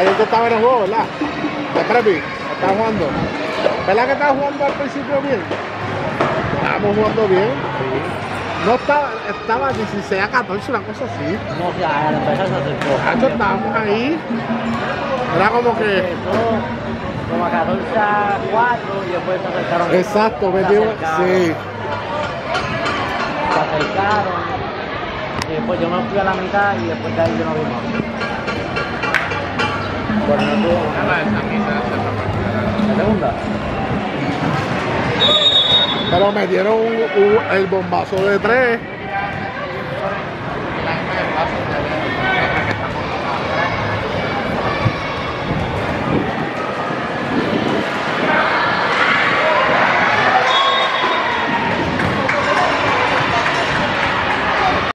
Ayer tú estabas en el juego, ¿verdad? De Prepi, estabas jugando. ¿Verdad que estabas jugando al principio bien? Estábamos jugando bien. No estaba, estaba 16 a 14, una cosa así. No, o sea, al empezar se acercó. Hacho, estábamos ahí. Era como que. Empezó como a 14 a 4 y después se acercaron. Exacto, me acercaron, Sí. Se acercaron. Y después yo me fui a la mitad y después de ahí yo no vi más. Pero me dieron el bombazo de tres.